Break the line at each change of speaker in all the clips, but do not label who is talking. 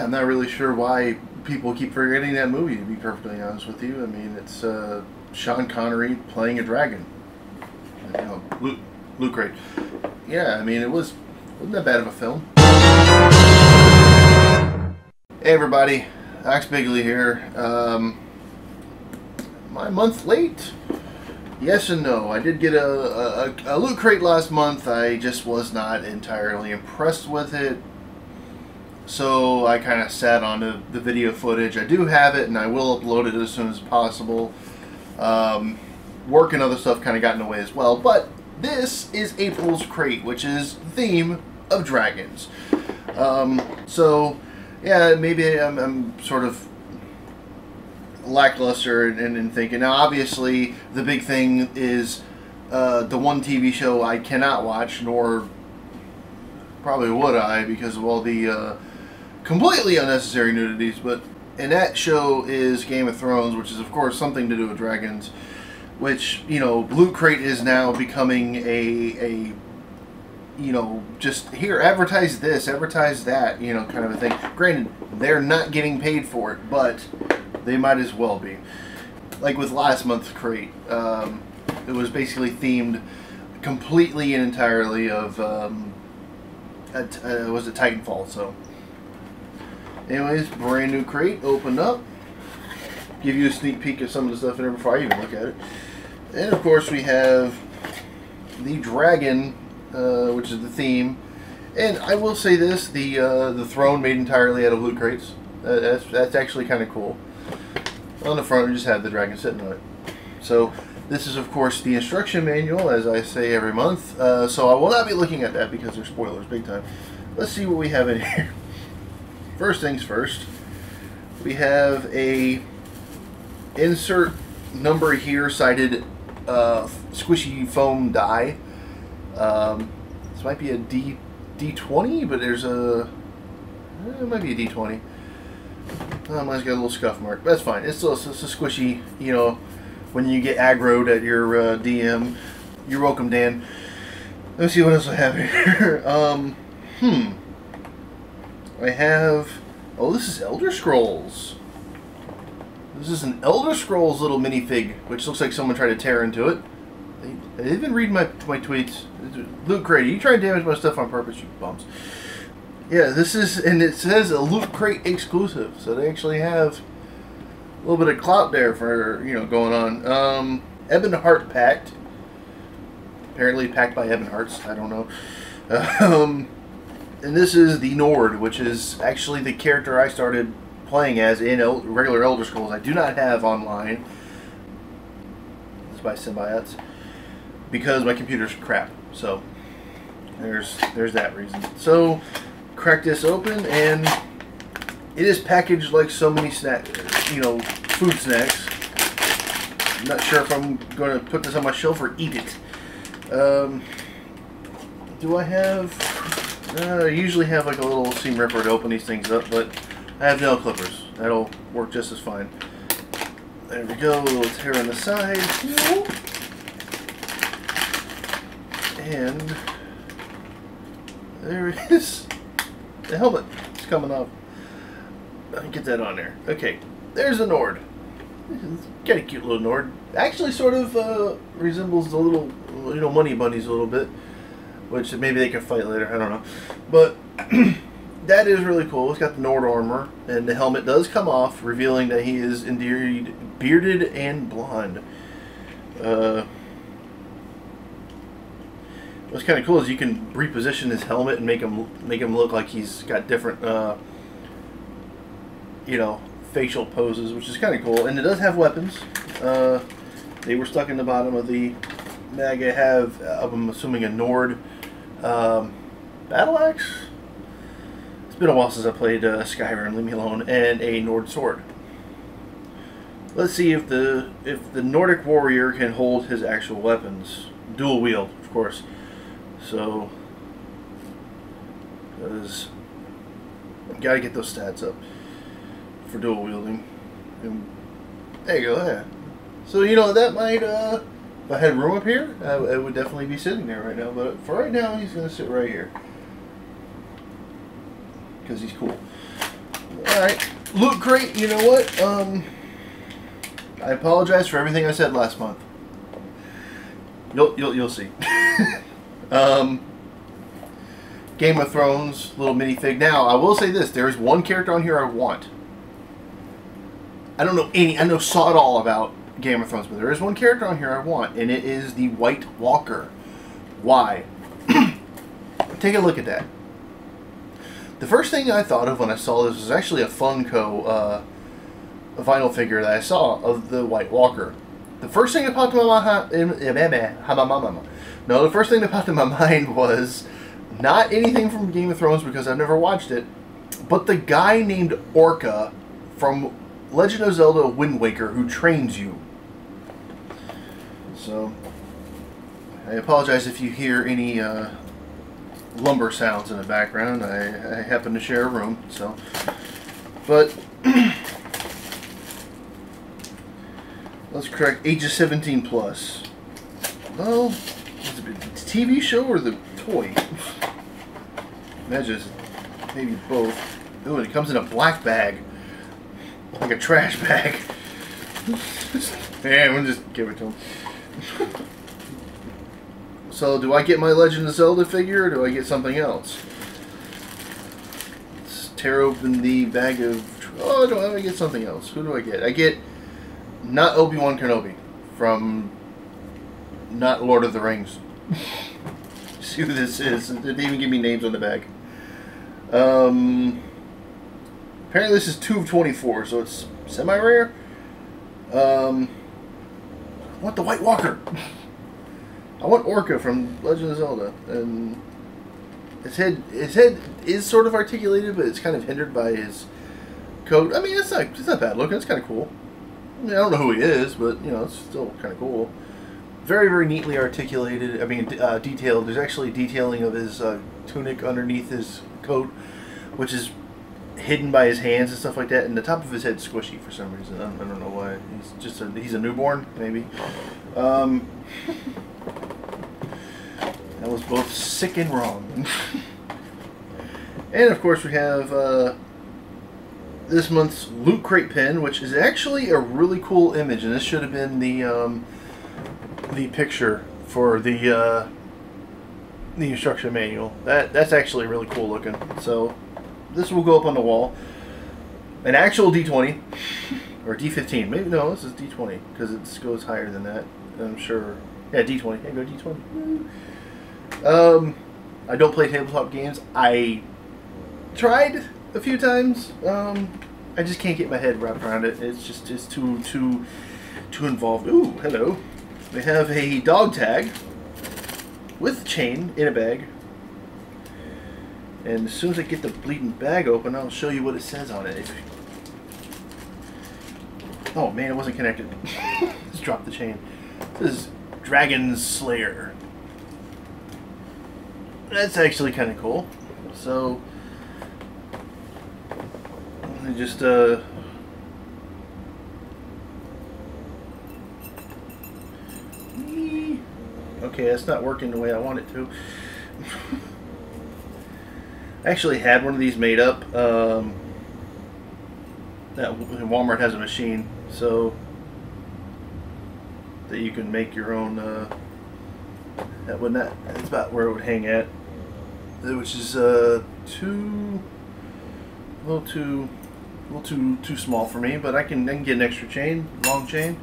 yeah, I'm not really sure why people keep forgetting that movie. To be perfectly honest with you, I mean, it's uh, Sean Connery playing a dragon. You know, Loot Crate. Yeah, I mean, it was wasn't that bad of a film. Hey everybody, Ox Bigly here. Um, my month late? Yes and no. I did get a, a, a loot crate last month. I just was not entirely impressed with it. So I kind of sat on the, video footage. I do have it and I will upload it as soon as possible. Um, work and other stuff kind of got in the way as well. But this is April's Crate, which is the theme of dragons. Um, so yeah, maybe I'm, I'm sort of lackluster in, in thinking. Now, obviously, the big thing is uh, the one TV show I cannot watch, nor probably would I, because of all the uh, completely unnecessary nudities. But and that show is Game of Thrones, which is of course something to do with dragons. Which you know, Loot Crate is now becoming a a you know, just here, advertise this, advertise that, you know, kind of a thing. Granted, they're not getting paid for it, but they might as well be. Like with last month's crate, um, it was basically themed completely and entirely of, um, at, uh, was it Titanfall, so. Anyways, brand new crate, opened up. Give you a sneak peek of some of the stuff in there before I even look at it. And of course we have the dragon uh, which is the theme. And I will say this: the uh, the throne made entirely out of loot crates. Uh, that's that's actually kind of cool. On the front, we just have the dragon sitting on it. So this is, of course, the instruction manual, as I say every month. Uh, so I will not be looking at that because there's spoilers big time. Let's see what we have in here. First things first, we have a insert number here cited uh, squishy foam die. Um, this might be a D D20, but there's a eh, it might be a D20. Oh, mine's got a little scuff mark. but That's fine. It's still it's a squishy. You know, when you get aggroed at your uh, DM. You're welcome, Dan. Let's see what else I have here. um, hmm. I have. Oh, this is Elder Scrolls. This is an Elder Scrolls little minifig, which looks like someone tried to tear into it. They've been reading my my tweets. Loot Crate, you trying to damage my stuff on purpose, you bums. Yeah, this is, and it says a Loot Crate exclusive, so they actually have a little bit of clout there for, you know, going on. Um, Ebonheart Pact. Apparently packed by Ebon Hearts, I don't know. Um, and this is the Nord, which is actually the character I started playing as in El regular Elder Scrolls. I do not have online. It's by Symbiotes because my computer's crap. So there's there's that reason. So crack this open and it is packaged like so many snack, you know, food snacks. I'm not sure if I'm going to put this on my shelf or eat it. Um, do I have? Uh, I usually have like a little seam ripper to open these things up, but I have nail clippers. That'll work just as fine. There we go. A little tear on the side. And there it is. The helmet is coming off. Get that on there. Okay, there's a Nord. Got a cute little Nord. Actually, sort of uh, resembles the little, you know, money bunnies a little bit. Which maybe they can fight later. I don't know. But that is really cool. It's got the Nord armor, and the helmet does come off, revealing that he is indeed bearded and blonde. Uh, what's kind of cool is you can reposition his helmet and make him make him look like he's got different, uh, you know, facial poses, which is kind of cool. And it does have weapons. Uh, they were stuck in the bottom of the mag. I have, uh, I'm assuming, a Nord um, battle axe. It's been a while since I played uh, Skyrim. Leave me alone. And a Nord sword. Let's see if the if the Nordic warrior can hold his actual weapons. Dual wield, of course. So, because got to get those stats up for dual wielding. And there you go. Yeah. So you know that might, uh, if I had room up here, I, I would definitely be sitting there right now. But for right now, he's gonna sit right here because he's cool. Alright. Loot Crate. you know what? Um, I apologize for everything I said last month. You'll, you'll, you'll see. um, Game of Thrones, little minifig. Now, I will say this. There is one character on here I want. I don't know any, I know saw it all about Game of Thrones, but there is one character on here I want, and it is the White Walker. Why? Take a look at that. The first thing I thought of when I saw this was actually a Funko uh, a vinyl figure that I saw of the White Walker. The first thing that popped in my mind, no, the first thing that popped in my mind was not anything from Game of Thrones because I've never watched it, but the guy named Orca from Legend of Zelda Wind Waker who trains you. So, I apologize if you hear any uh, lumber sounds in the background. I, I happen to share a room, so. But let's correct age of 17 plus. Well, TV show or the toy? Imagine maybe both. Ooh, and it comes in a black bag, like a trash bag. yeah, we'll just give it to him. So do I get my Legend of Zelda figure or do I get something else? Let's tear open the bag of... Oh, do I get something else? Who do I get? I get not Obi-Wan Kenobi from not Lord of the Rings. See who this is. It didn't even give me names on the bag. Um, apparently this is 2 of 24, so it's semi-rare. Um, I want the White Walker. I want Orca from Legend of Zelda, and his head his head is sort of articulated, but it's kind of hindered by his coat. I mean, it's not it's not bad looking. It's kind of cool. I mean, I don't know who he is, but you know, it's still kind of cool. Very very neatly articulated. I mean, uh, detailed. There's actually detailing of his uh, tunic underneath his coat, which is hidden by his hands and stuff like that, and the top of his head's squishy for some reason. I don't, I don't know why. He's just a, he's a newborn, maybe. Um, that was both sick and wrong. and of course we have uh, this month's Loot Crate pin, which is actually a really cool image, and this should have been the um, the picture for the uh, the instruction manual. That that's actually really cool looking. So this will go up on the wall. An actual D20 or D15. Maybe no, this is D20 because it goes higher than that. I'm sure. Yeah, D20. Hey, go D20. Um, I don't play tabletop games. I tried a few times. Um, I just can't get my head wrapped around it. It's just it's too too too involved. Ooh, hello. We have a dog tag with chain in a bag. And as soon as I get the bleeding bag open, I'll show you what it says on it. Oh man, it wasn't connected. Let's drop the chain. This is Dragon Slayer that's actually kind of cool. So, I just, uh, okay, that's not working the way I want it to. Actually had one of these made up. Um, that Walmart has a machine, so that you can make your own. Uh, that would not. That's about where it would hang at which is uh, too a little too a little too too small for me, but I can then get an extra chain, long chain,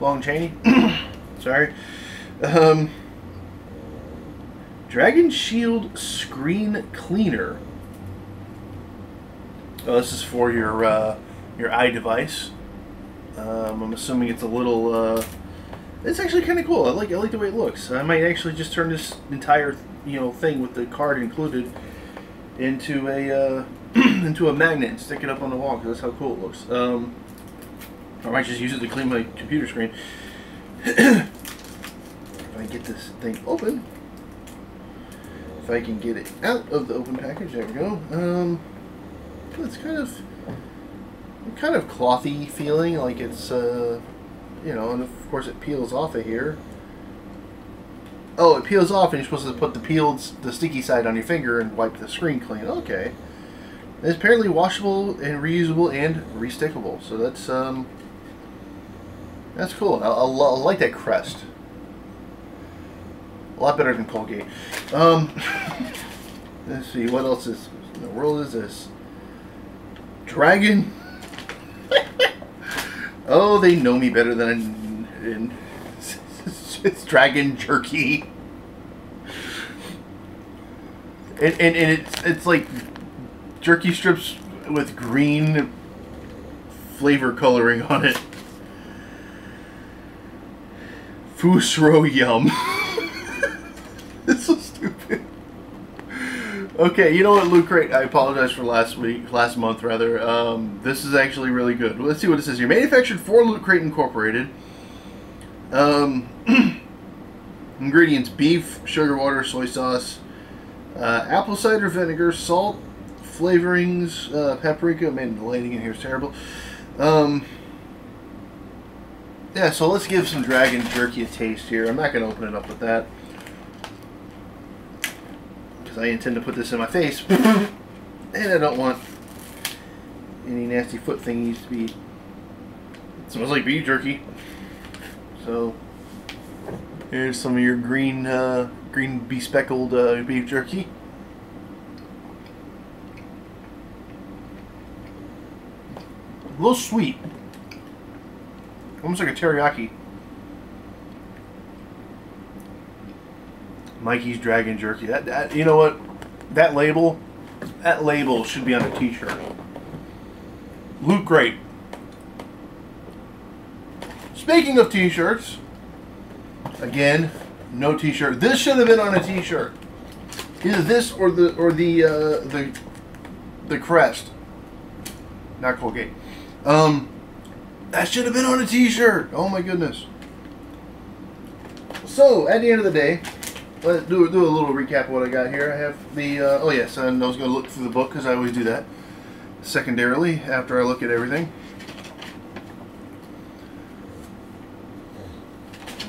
long chainy. Sorry. Um, Dragon Shield Screen Cleaner. Oh, this is for your uh, your eye device. Um, I'm assuming it's a little. Uh, it's actually kind of cool. I like I like the way it looks. I might actually just turn this entire you know thing with the card included into a uh, into a magnet and stick it up on the wall because that's how cool it looks. Um, I might just use it to clean my computer screen. if I get this thing open, I can get it out of the open package, there we go. Um, it's kind of kind of clothy feeling, like it's uh, you know, and of course it peels off of here. Oh, it peels off and you're supposed to put the peeled, the sticky side on your finger and wipe the screen clean. Okay. It's apparently washable and reusable and restickable. So that's um, that's cool. I, I, I like that crest. A lot better than Colgate. Um, let's see, what else is in the world is this? Dragon. oh, they know me better than in, it's dragon jerky. And, and, and it's it's like jerky strips with green flavor coloring on it. Fusro Yum. it's so stupid. Okay, you know what, Loot Crate? I apologize for last week, last month rather. Um, this is actually really good. Let's see what it says here. Manufactured for Loot Crate Incorporated. Um, ingredients: beef, sugar water, soy sauce, uh, apple cider vinegar, salt, flavorings, uh, paprika. Man, the lighting in here is terrible. Um, yeah, so let's give some dragon jerky a taste here. I'm not going to open it up with that. Because I intend to put this in my face. and I don't want any nasty foot thingies to be... It smells like beef jerky. So, here's some of your green, uh, green bespeckled uh, beef jerky. A little sweet. Almost like a teriyaki. Mikey's Dragon Jerky. That, that you know what? That label, that label should be on a T-shirt. Loot Crate. Speaking of T-shirts, again, no T-shirt. This should have been on a T-shirt. Either this or the or the uh, the the crest. Not Colgate. Um, that should have been on a t-shirt. Oh my goodness. So, at the end of the day, let's do, do a little recap of what I got here. I have the, uh, oh yes, and I was going to look through the book because I always do that. Secondarily, after I look at everything.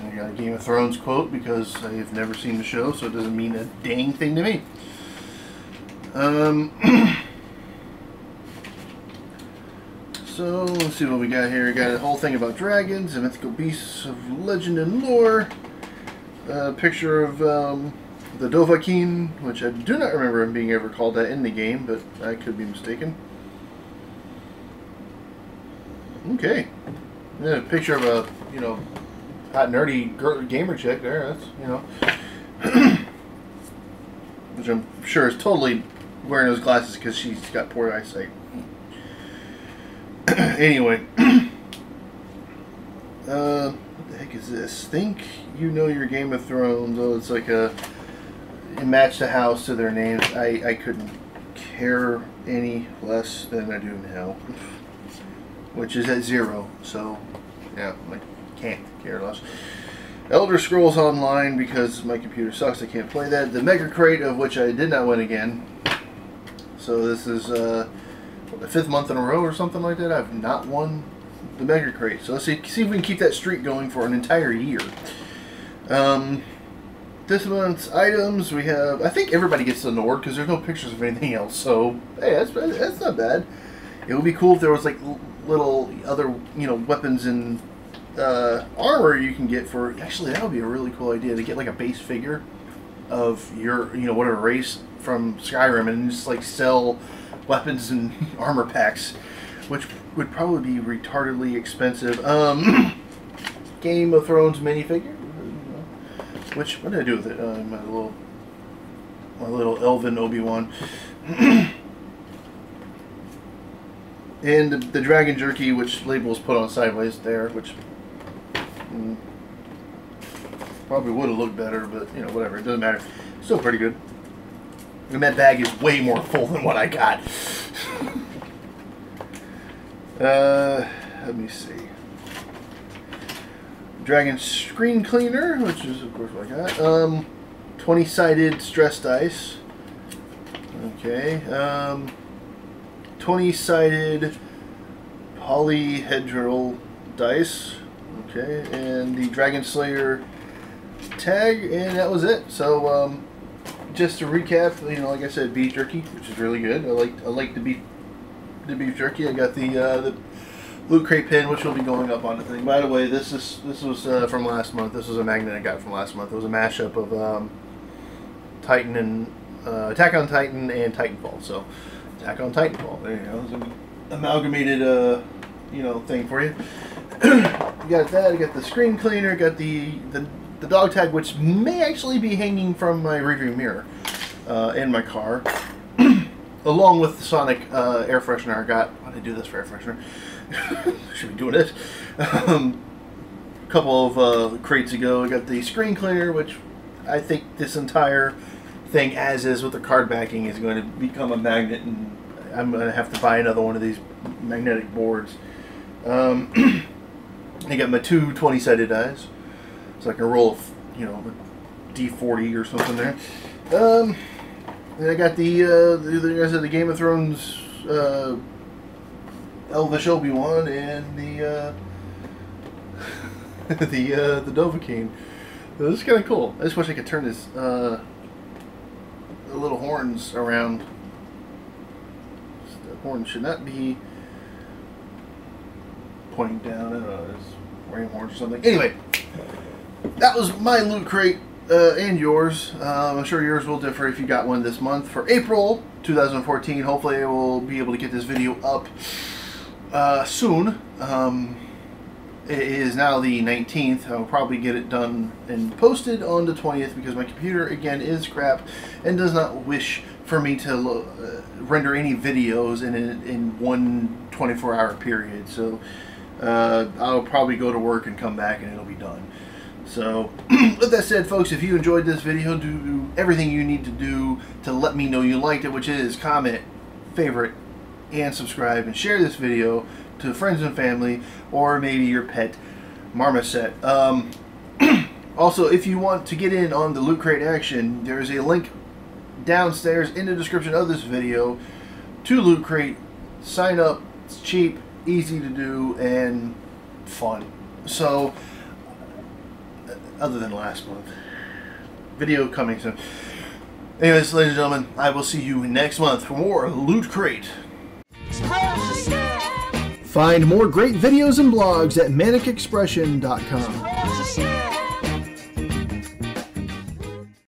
I got a Game of Thrones quote because I have never seen the show, so it doesn't mean a dang thing to me. Um... So, let's see what we got here. We got a whole thing about dragons and mythical beasts of legend and lore. A picture of um, the Dovahkiin, which I do not remember him being ever called that in the game, but I could be mistaken. Okay. Yeah, a picture of a, you know, hot nerdy gamer chick there. That's, you know. which I'm sure is totally wearing those glasses because she's got poor eyesight. anyway. uh, what is this? Think you know your Game of Thrones. Oh, it's like a... match the house to their names. I, I couldn't care any less than I do now. Which is at zero. So, yeah, I can't care less. Elder Scrolls Online, because my computer sucks, I can't play that. The Mega Crate, of which I did not win again. So this is... Uh, the fifth month in a row or something like that. I've not won the Mega Crate. So let's see, see if we can keep that streak going for an entire year. Um, this month's items, we have, I think everybody gets the Nord because there's no pictures of anything else. So, hey, that's, that's not bad. It would be cool if there was like little other, you know, weapons and uh, armor you can get for, actually that would be a really cool idea to get like a base figure of your, you know, whatever race from Skyrim and just like sell weapons and armor packs, which would probably be retardedly expensive. Um, Game of Thrones minifigure, which what did I do with it? Uh, my little my little elven Obi Wan. and the, the, dragon jerky, which label is put on sideways there, which mm, probably would have looked better, but you know whatever, it doesn't matter. Still pretty good. And that bag is way more full than what I got. Uh, let me see. Dragon Screen Cleaner, which is of course what I got. Um, 20-sided stress dice. Okay. Um, 20-sided polyhedral dice. Okay, and the Dragon Slayer tag, and that was it. So, um, just to recap, you know, like I said, beef jerky, which is really good. I like I like the beef the beef jerky. I got the uh, the Loot Crate pin, which will be going up on the thing. By the way, this is this was uh, from last month. This was a magnet I got from last month. It was a mashup of um, Titan and uh, Attack on Titan and Titanfall. So Attack on Titanfall. There you go. It's an amalgamated, uh, you know, thing for you. you got that. I got the screen cleaner. Got the the the dog tag, which may actually be hanging from my rearview mirror uh, in my car, along with the Sonic uh, air freshener I got. Why did I do this for air freshener? Should be doing it. Um, a couple of uh, crates ago, I got the screen cleaner, which I think this entire thing, as is with the card backing, is going to become a magnet, and I'm going to have to buy another one of these magnetic boards. Um, I got my two 20 sided dies, so I can roll, you know, D40 or something there. Um, I got the, uh, the, the, the Game of Thrones. Uh, Elvish Obi Wan and the uh, the uh, the Dovahkiin. This is kind of cool. I just wish I could turn this uh, little horns around. The horn should not be pointing down. I don't know. Horns or something. Anyway, that was my loot crate uh, and yours. Um, I'm sure yours will differ if you got one this month for April 2014. Hopefully, I will be able to get this video up uh, soon. Um, it is now the 19th. I'll probably get it done and posted on the 20th because my computer, again, is crap and does not wish for me to uh, render any videos in, a, in one 24 hour period. So uh, I'll probably go to work and come back and it'll be done. So, with that said, folks, if you enjoyed this video, do everything you need to do to let me know you liked it, which is comment, favorite, and subscribe and share this video to friends and family or maybe your pet marmoset. Um, also, if you want to get in on the Loot Crate action, there is a link downstairs in the description of this video to Loot Crate. Sign up. It's cheap, easy to do, and fun. So, other than last month. Video coming soon. Anyways, ladies and gentlemen, I will see you next month for more Loot Crate. Find more great videos and blogs at manicexpression.com.